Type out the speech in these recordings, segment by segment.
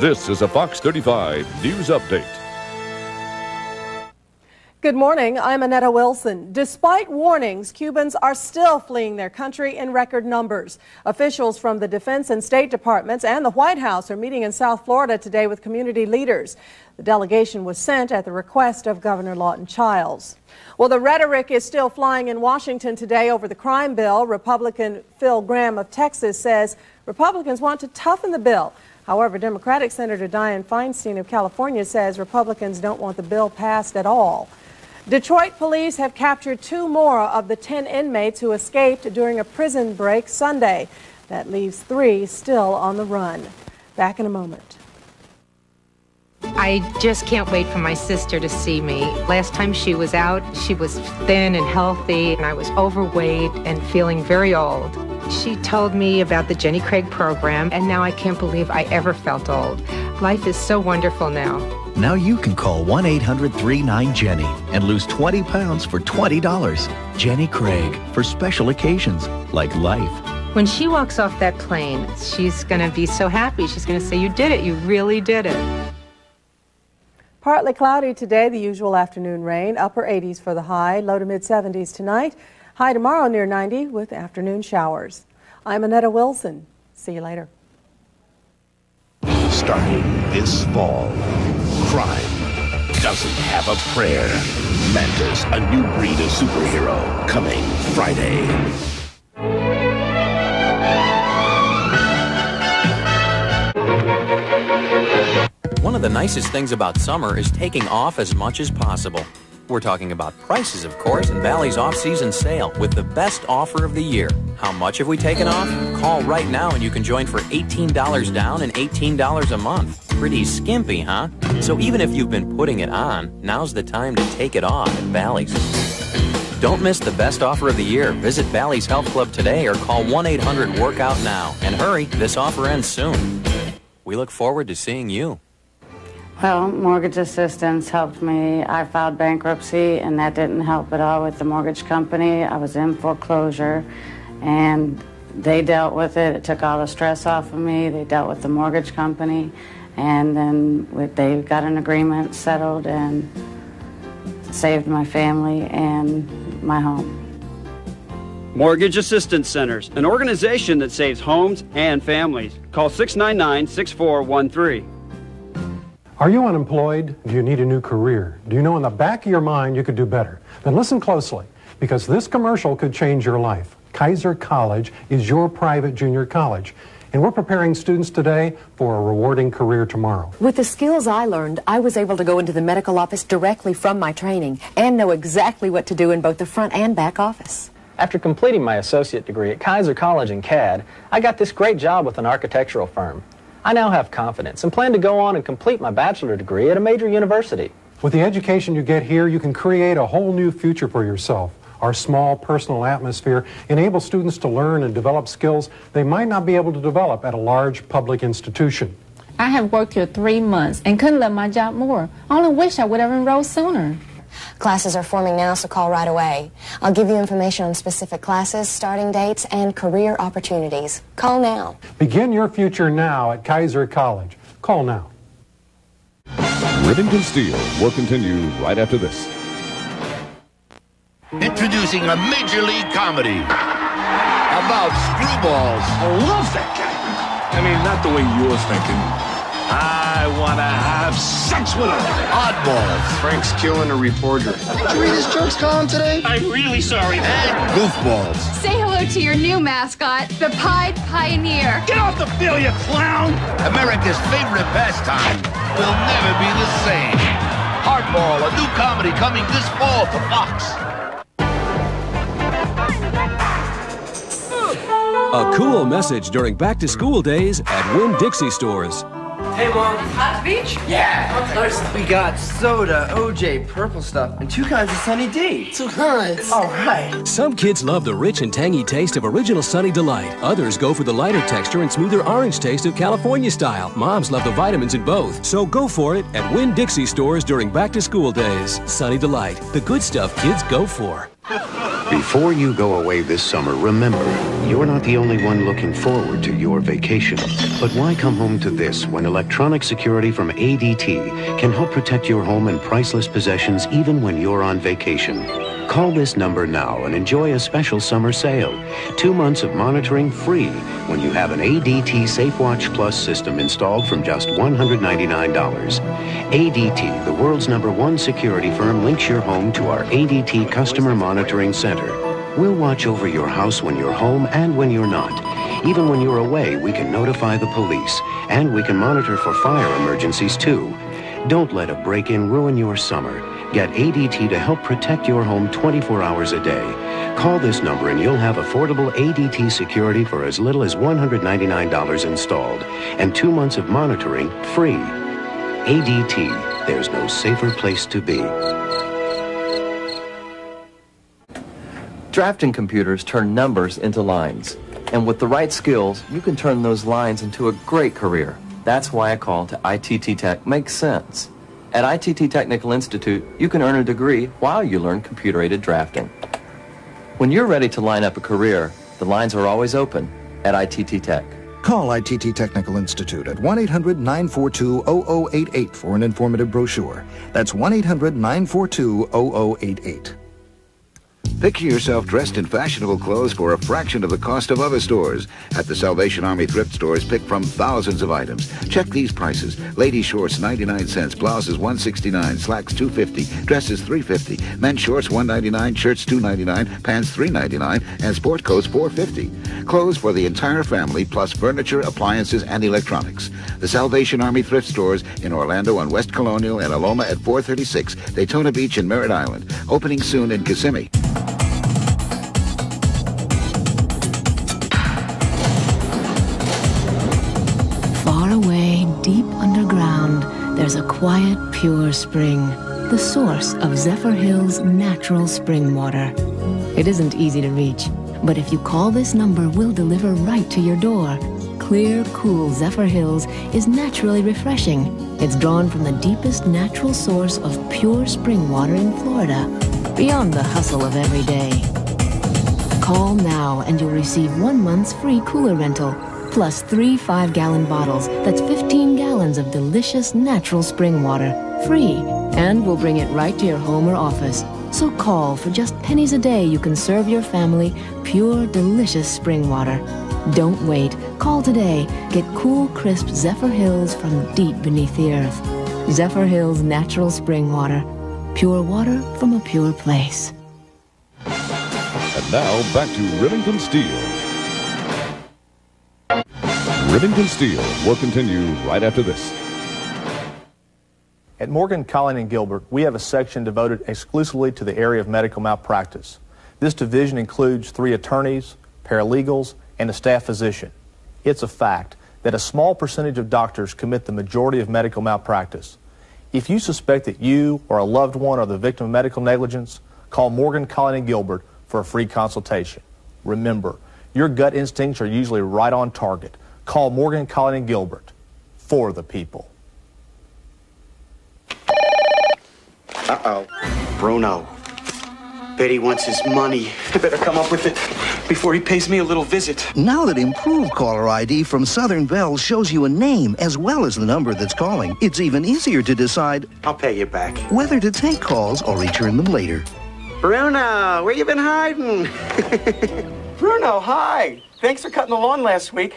This is a Fox 35 News Update. Good morning. I'm Annetta Wilson. Despite warnings, Cubans are still fleeing their country in record numbers. Officials from the Defense and State Departments and the White House are meeting in South Florida today with community leaders. The delegation was sent at the request of Governor Lawton Chiles. Well, the rhetoric is still flying in Washington today over the crime bill. Republican Phil Gramm of Texas says Republicans want to toughen the bill. However, Democratic Senator Dianne Feinstein of California says Republicans don't want the bill passed at all. Detroit police have captured two more of the 10 inmates who escaped during a prison break Sunday. That leaves three still on the run. Back in a moment. I just can't wait for my sister to see me. Last time she was out, she was thin and healthy, and I was overweight and feeling very old. She told me about the Jenny Craig program, and now I can't believe I ever felt old. Life is so wonderful now. Now you can call 1 800 39 Jenny and lose 20 pounds for $20. Jenny Craig for special occasions like life. When she walks off that plane, she's going to be so happy. She's going to say, You did it. You really did it. Partly cloudy today, the usual afternoon rain, upper 80s for the high, low to mid 70s tonight. High tomorrow near 90 with afternoon showers. I'm Annetta Wilson. See you later. Starting this fall, crime doesn't have a prayer. Mantis, a new breed of superhero, coming Friday. One of the nicest things about summer is taking off as much as possible. We're talking about prices, of course, and Bally's off-season sale with the best offer of the year. How much have we taken off? Call right now and you can join for $18 down and $18 a month. Pretty skimpy, huh? So even if you've been putting it on, now's the time to take it off at Bally's. Don't miss the best offer of the year. Visit Bally's Health Club today or call 1-800-WORKOUT now. And hurry, this offer ends soon. We look forward to seeing you. Well, mortgage assistance helped me. I filed bankruptcy, and that didn't help at all with the mortgage company. I was in foreclosure, and they dealt with it. It took all the stress off of me. They dealt with the mortgage company, and then they got an agreement settled and saved my family and my home. Mortgage Assistance Centers, an organization that saves homes and families. Call 699 6413. Are you unemployed? Do you need a new career? Do you know in the back of your mind you could do better? Then listen closely because this commercial could change your life. Keiser College is your private junior college. And we're preparing students today for a rewarding career tomorrow. With the skills I learned, I was able to go into the medical office directly from my training and know exactly what to do in both the front and back office. After completing my associate degree at Keiser College in CAD, I got this great job with an architectural firm. I now have confidence and plan to go on and complete my bachelor degree at a major university. With the education you get here, you can create a whole new future for yourself. Our small personal atmosphere enables students to learn and develop skills they might not be able to develop at a large public institution. I have worked here three months and couldn't love my job more. I only wish I would have enrolled sooner. Classes are forming now, so call right away. I'll give you information on specific classes, starting dates, and career opportunities. Call now. Begin your future now at Keiser College. Call now. Remington Steele will continue right after this. Introducing a major league comedy about screwballs. I love that guy. I mean, not the way you're thinking. I want to have sex with her. Oddballs. Frank's killing a reporter. Did you read his jokes column today? I'm really sorry. And goofballs. Say hello to your new mascot, the Pied Pioneer. Get off the field, you clown! America's favorite pastime will never be the same. Hardball, a new comedy coming this fall to Fox. A cool message during back to school days at Winn Dixie stores. Hey, Mom. Hot beach? Yeah. Okay. We got soda, OJ, purple stuff, and two kinds of Sunny D. Two kinds? All right. Some kids love the rich and tangy taste of original Sunny Delight. Others go for the lighter texture and smoother orange taste of California style. Moms love the vitamins in both. So go for it at Winn Dixie stores during back to school days. Sunny Delight, the good stuff kids go for. Before you go away this summer, remember, you're not the only one looking forward to your vacation. But why come home to this when electronic security from ADT can help protect your home and priceless possessions even when you're on vacation? Call this number now and enjoy a special summer sale. Two months of monitoring free when you have an ADT SafeWatch Plus system installed from just $199. ADT, the world's number one security firm, links your home to our ADT Customer Monitoring Center. We'll watch over your house when you're home and when you're not. Even when you're away, we can notify the police, and we can monitor for fire emergencies too. Don't let a break-in ruin your summer. Get ADT to help protect your home 24 hours a day. Call this number and you'll have affordable ADT security for as little as $199 installed and two months of monitoring free. ADT, there's no safer place to be. Drafting computers turn numbers into lines. And with the right skills, you can turn those lines into a great career. That's why a call to ITT Tech makes sense. At ITT Technical Institute, you can earn a degree while you learn computer-aided drafting. When you're ready to line up a career, the lines are always open at ITT Tech. Call ITT Technical Institute at 1-800-942-0088 for an informative brochure. That's 1-800-942-0088. Picture yourself dressed in fashionable clothes for a fraction of the cost of other stores. At the Salvation Army thrift stores, pick from thousands of items. Check these prices. Lady shorts 99 cents, blouses 169, slacks 250, dresses 350, men's shorts 199, shirts 299, pants 399, and sport coats 450. Clothes for the entire family plus furniture, appliances, and electronics. The Salvation Army thrift stores in Orlando on West Colonial and Aloma at 436, Daytona Beach and Merritt Island. Opening soon in Kissimmee. Deep underground, there's a quiet, pure spring, the source of Zephyrhills natural spring water. It isn't easy to reach, but if you call this number, we'll deliver right to your door. Clear, cool Zephyrhills is naturally refreshing. It's drawn from the deepest natural source of pure spring water in Florida, beyond the hustle of every day. Call now and you'll receive one month's free cooler rental, plus three five gallon bottles. That's 15 gallons of delicious natural spring water, free. And we'll bring it right to your home or office. So call for just pennies a day. You can serve your family pure, delicious spring water. Don't wait. Call today. Get cool, crisp Zephyrhills from deep beneath the earth. Zephyrhills natural spring water. Pure water from a pure place. And now back to Remington Steele. Remington Steele will continue right after this. At Morgan, Colling and Gilbert, we have a section devoted exclusively to the area of medical malpractice. This division includes three attorneys, paralegals, and a staff physician. It's a fact that a small percentage of doctors commit the majority of medical malpractice. If you suspect that you or a loved one are the victim of medical negligence, call Morgan, Colling and Gilbert for a free consultation. Remember, your gut instincts are usually right on target. Call Morgan, Colling and Gilbert for the people. Uh-oh. Bruno. Bet he wants his money. I better come up with it before he pays me a little visit. Now that improved caller ID from Southern Bell shows you a name as well as the number that's calling, it's even easier to decide I'll pay you back. whether to take calls or return them later. Bruno, where you been hiding? Bruno, hi. Thanks for cutting the lawn last week.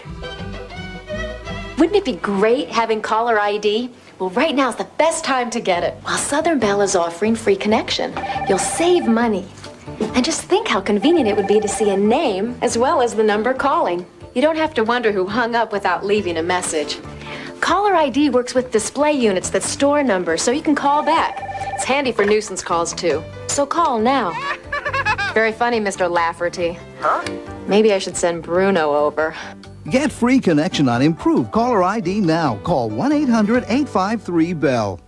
Wouldn't it be great having caller ID? Well, right now's the best time to get it. While Southern Bell is offering free connection, you'll save money. And just think how convenient it would be to see a name as well as the number calling. You don't have to wonder who hung up without leaving a message. Caller ID works with display units that store numbers so you can call back. It's handy for nuisance calls, too. So call now. Very funny, Mr. Lafferty. Huh? Maybe I should send Bruno over. Get free connection on improved caller ID now. Call 1-800-853-BELL.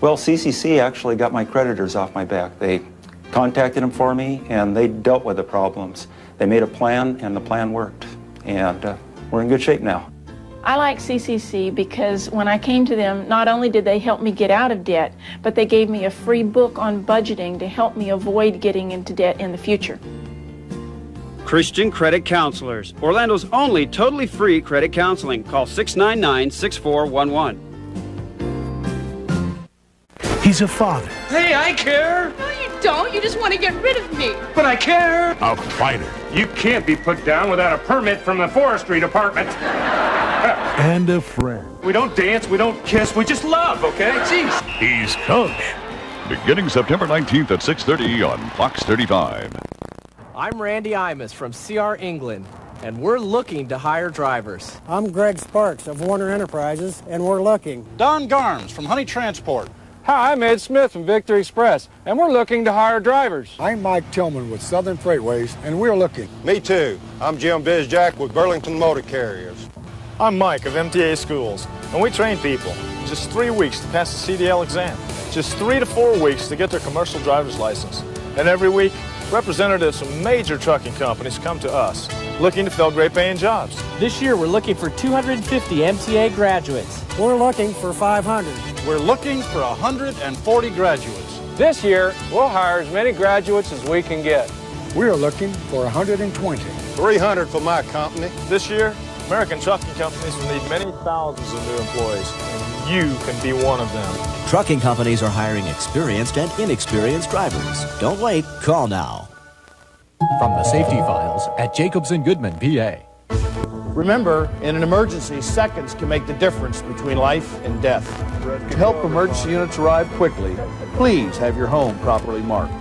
Well, CCC actually got my creditors off my back. They contacted them for me and they dealt with the problems. They made a plan and the plan worked. And uh, we're in good shape now. I like CCC because when I came to them, not only did they help me get out of debt, but they gave me a free book on budgeting to help me avoid getting into debt in the future. Christian Credit Counselors, Orlando's only totally free credit counseling. Call 699 6411. He's a father. Hey, I care. No, you don't. You just want to get rid of me. But I care. A fighter. You can't be put down without a permit from the forestry department. and a friend. We don't dance, we don't kiss, we just love, okay? Jeez. He's coach. Beginning September 19th at 6.30 on Fox 35. I'm Randy Imus from CR England, and we're looking to hire drivers. I'm Greg Sparks of Warner Enterprises, and we're looking. Don Garms from Honey Transport. Hi, I'm Ed Smith from Victory Express, and we're looking to hire drivers. I'm Mike Tillman with Southern Freightways, and we're looking. Me too. I'm Jim Bizjack with Burlington Motor Carriers. I'm Mike of MTA Schools, and we train people. in Just three weeks to pass the CDL exam. Just three to four weeks to get their commercial driver's license. And every week, representatives from major trucking companies come to us looking to fill great paying jobs. This year, we're looking for 250 MTA graduates. We're looking for 500. We're looking for 140 graduates. This year, we'll hire as many graduates as we can get. We're looking for 120. 300 for my company. This year, American trucking companies will need many thousands of new employees, and you can be one of them. Trucking companies are hiring experienced and inexperienced drivers. Don't wait, call now. From the safety files at Jacobs and Goodman, PA. Remember, in an emergency, seconds can make the difference between life and death. To help emergency units arrive quickly, please have your home properly marked.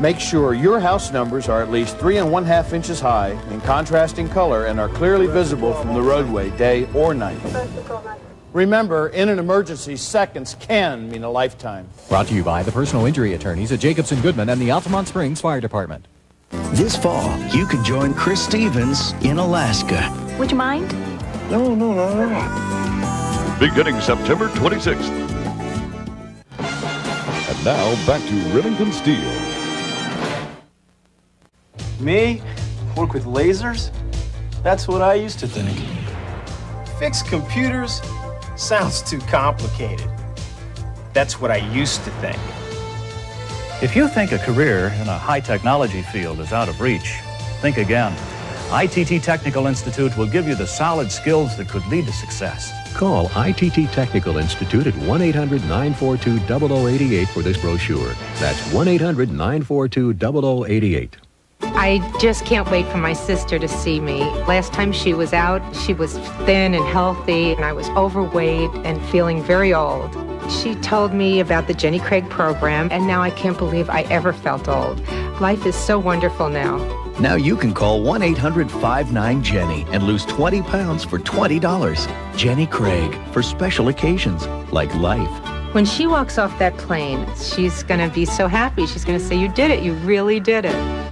Make sure your house numbers are at least three and one half inches high in contrasting color and are clearly visible from the roadway day or night. Remember, in an emergency, seconds can mean a lifetime. Brought to you by the personal injury attorneys at Jacobson Goodman and the Altamonte Springs Fire Department. This fall, you could join Chris Stevens in Alaska. Would you mind? No, no, no, no. Beginning September 26th. And now back to Remington Steele. Me? Work with lasers? That's what I used to think. Fix computers? Sounds too complicated. That's what I used to think. If you think a career in a high technology field is out of reach, think again. ITT Technical Institute will give you the solid skills that could lead to success. Call ITT Technical Institute at 1 800 942 0088 for this brochure. That's 1 800 942 0088. I just can't wait for my sister to see me. Last time she was out, she was thin and healthy, and I was overweight and feeling very old. She told me about the Jenny Craig program, and now I can't believe I ever felt old. Life is so wonderful now. Now you can call 1 800 59 Jenny and lose 20 pounds for $20. Jenny Craig for special occasions like life. When she walks off that plane, she's going to be so happy. She's going to say, You did it. You really did it.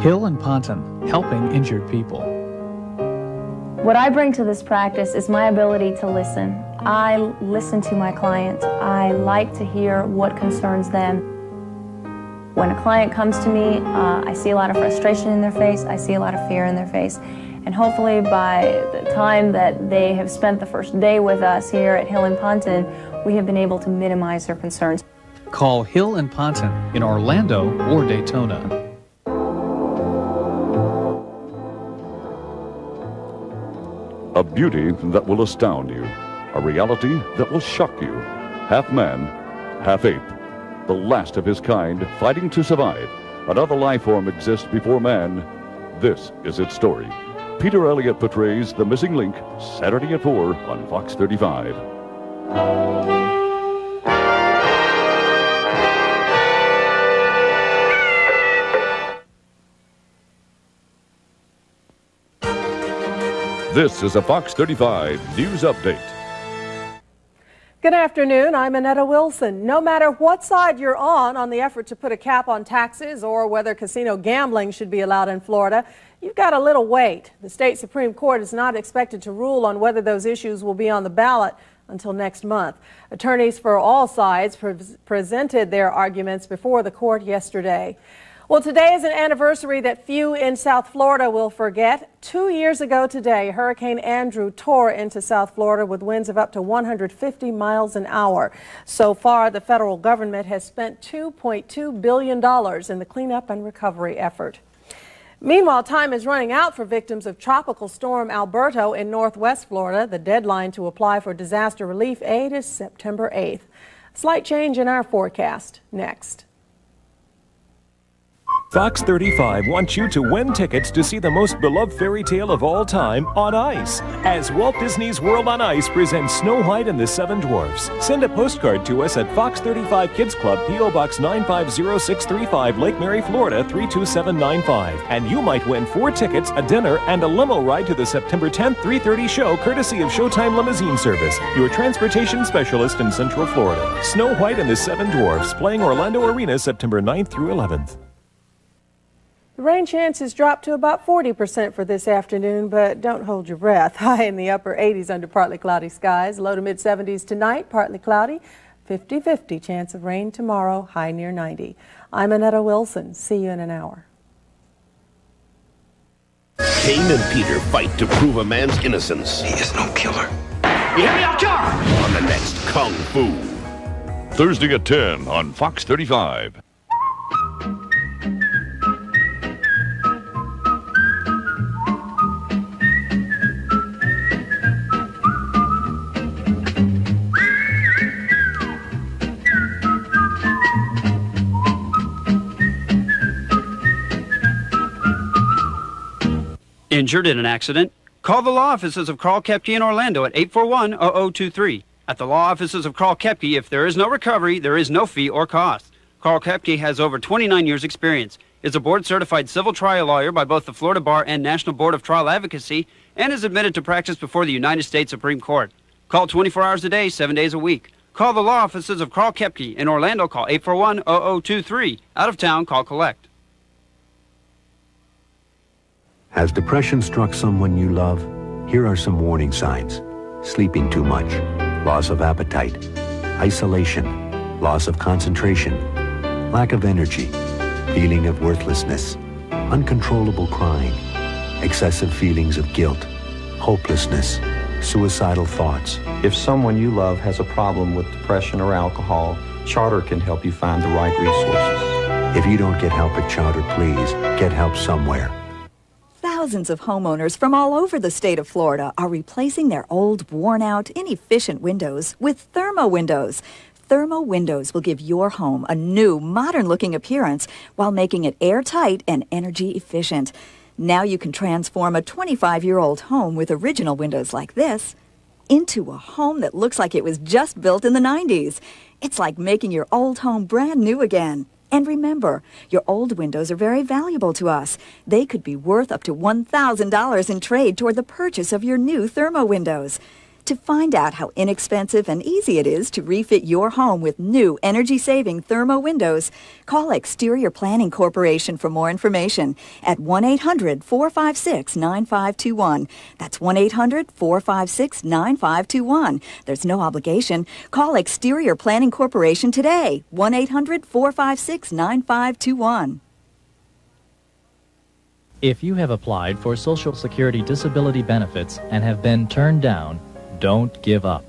Hill and Ponton, helping injured people. What I bring to this practice is my ability to listen. I listen to my clients. I like to hear what concerns them. When a client comes to me, uh, I see a lot of frustration in their face, I see a lot of fear in their face. And hopefully, by the time that they have spent the first day with us here at Hill and Ponton, we have been able to minimize their concerns. Call Hill and Ponton in Orlando or Daytona. A beauty that will astound you. A reality that will shock you. Half man, half ape. The last of his kind, fighting to survive. Another life form exists before man. This is its story. Peter Elliott portrays The Missing Link, Saturday at 4 on Fox 35. This is a Fox 35 News Update. Good afternoon. I'm Annetta Wilson. No matter what side you're on on the effort to put a cap on taxes or whether casino gambling should be allowed in Florida, you've got a little wait. The state Supreme Court is not expected to rule on whether those issues will be on the ballot until next month. Attorneys for all sides pre presented their arguments before the court yesterday. Well, today is an anniversary that few in South Florida will forget. Two years ago today, Hurricane Andrew tore into South Florida with winds of up to 150 miles an hour. So far, the federal government has spent $2.2 billion in the cleanup and recovery effort. Meanwhile, time is running out for victims of Tropical Storm Alberto in northwest Florida. The deadline to apply for disaster relief aid is September 8th. Slight change in our forecast next. Fox 35 wants you to win tickets to see the most beloved fairy tale of all time on ice as Walt Disney's World on Ice presents Snow White and the Seven Dwarfs. Send a postcard to us at Fox 35 Kids Club, P.O. Box 950635, Lake Mary, Florida 32795. And you might win four tickets, a dinner, and a limo ride to the September 10th 3.30 show courtesy of Showtime Limousine Service, your transportation specialist in Central Florida. Snow White and the Seven Dwarfs, playing Orlando Arena September 9th through 11th. The rain chances drop to about 40% for this afternoon, but don't hold your breath. High in the upper 80s under partly cloudy skies, low to mid 70s tonight, partly cloudy, 50-50 chance of rain tomorrow, high near 90. I'm Annetta Wilson. See you in an hour. Caine and Peter fight to prove a man's innocence. He is no killer. You hear me? I'll On the next Kung Fu. Thursday at 10 on Fox 35. Injured in an accident? Call the law offices of Carl Kepke in Orlando at 841-0023. At the law offices of Carl Kepke, if there is no recovery, there is no fee or cost. Carl Kepke has over 29 years experience, is a board-certified civil trial lawyer by both the Florida Bar and National Board of Trial Advocacy, and is admitted to practice before the United States Supreme Court. Call 24 hours a day, 7 days a week. Call the law offices of Carl Kepke. In Orlando, call 841-0023. Out of town, call collect. Has depression struck someone you love? Here are some warning signs. Sleeping too much, loss of appetite, isolation, loss of concentration, lack of energy, feeling of worthlessness, uncontrollable crying, excessive feelings of guilt, hopelessness, suicidal thoughts. If someone you love has a problem with depression or alcohol, Charter can help you find the right resources. If you don't get help at Charter, please get help somewhere. Thousands of homeowners from all over the state of Florida are replacing their old, worn out, inefficient windows with thermo windows. Thermo windows will give your home a new, modern looking appearance while making it airtight and energy efficient. Now you can transform a 25 year old home with original windows like this into a home that looks like it was just built in the 90s. It's like making your old home brand new again. And remember, your old windows are very valuable to us. They could be worth up to $1,000 in trade toward the purchase of your new thermo windows. To find out how inexpensive and easy it is to refit your home with new energy-saving thermo windows, call Exterior Planning Corporation for more information at 1-800-456-9521. That's 1-800-456-9521. There's no obligation. Call Exterior Planning Corporation today. 1-800-456-9521. If you have applied for Social Security disability benefits and have been turned down, don't give up.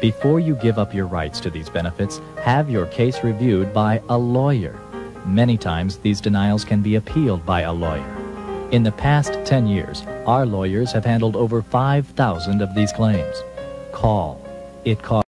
Before you give up your rights to these benefits, have your case reviewed by a lawyer. Many times, these denials can be appealed by a lawyer. In the past 10 years, our lawyers have handled over 5,000 of these claims. Call. It costs